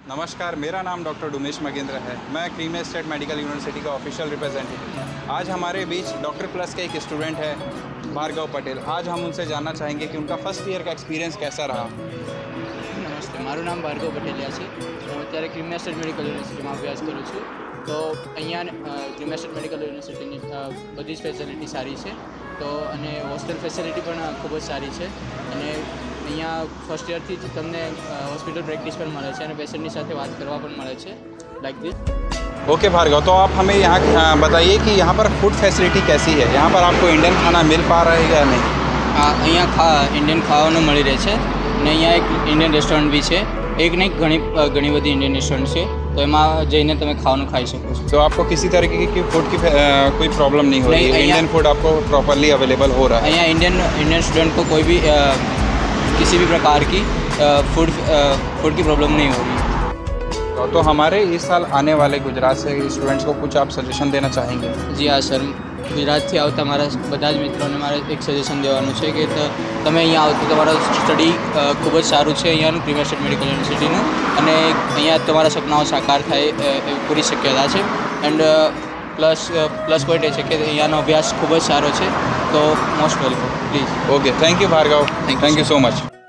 नमस्कार मेरा नाम डॉक्टर डुमेश मगेंद्र है मैं क्रीम स्टेट मेडिकल यूनिवर्सिटी का ऑफिशियल रिप्रेजेंटेटिव आज हमारे बीच डॉक्टर प्लस के एक स्टूडेंट है भार्गव पटेल आज हम उनसे जानना चाहेंगे कि उनका फर्स्ट ईयर का एक्सपीरियंस कैसा रहा નમસ્તે મારું નામ ભાર્ગવ પટેલિયા છે હું અત્યારે ક્રિમિયાસ્ટેટ મેડિકલ યુનિવર્સિટીમાં અભ્યાસ કરું છું તો અહીંયા ક્રિમિયાસ્ટેટ મેડિકલ યુનિવર્સિટીની અ, બધી જ ફેસિલિટી સારી છે તો અને હોસ્ટેલ ફેસિલિટી પણ ખૂબ જ સારી છે અને અહીંયા ફર્સ્ટ યરથી જ તમને હોસ્પિટલ પ્રેક્ટિસ પણ મળે છે અને પેશન્ટની સાથે વાત કરવા પણ મળે છે લાઈક ધીસ ओके भार्गव तो आप हमें यहाँ अ, बताइए कि यहाँ पर फूड फैसिलिटी कैसी है यहाँ पर आपको इंडियन खाना मिल पा रहा है या नहीं આ અહીંયા ખા ઇન્ડિયન ખાવાનું મળી રહે છે અને અહીંયા એક ઇન્ડિયન રેસ્ટોરન્ટ બી છે એક નહીં ઘણી અ, ઘણી બધી ઇન્ડિયન રેસ્ટોરન્ટ છે તો એમાં જઈને તમે ખાવાનું ખાઈ શકો છો तो आपको किसी तरीके की फूड की अ, कोई प्रॉब्लम नहीं हो रही नहीं, है यहाँ- इंडियन फूड आपको प्रॉपरली अवेलेबल हो रहा है અહીંયા इंडियन इंडियन स्टूडेंट को कोई भी अ, किसी भी प्रकार की फूड फूड की प्रॉब्लम नहीं हो रही तो, तो हमारे इस साल आने वाले गुजरात से स्टूडेंट्स को कुछ आप सजेशन देना चाहेंगे જી હા સર ગુજરાતથી આવતા મારા બધા જ મિત્રોને મારે એક સજેશન દેવાનું છે કે ત- તમે અહીંયા આવો તો તમારો સ્ટડી ખૂબ જ સારું છે અહીંયાનું પ્રીમિયર સ્ટેટ મેડિકલ યુનિવર્સિટીનું અને અહીંયા તમારા સપનાઓ સાકાર થાય અ, એવી પૂરી શક્યતા છે એન્ડ પ્લસ પ્લસ પોઈન્ટ એ છે કે અહીંયાનો અભ્યાસ ખૂબ જ સારો છે तो most welcome please okay thank you Bhargav thank you so much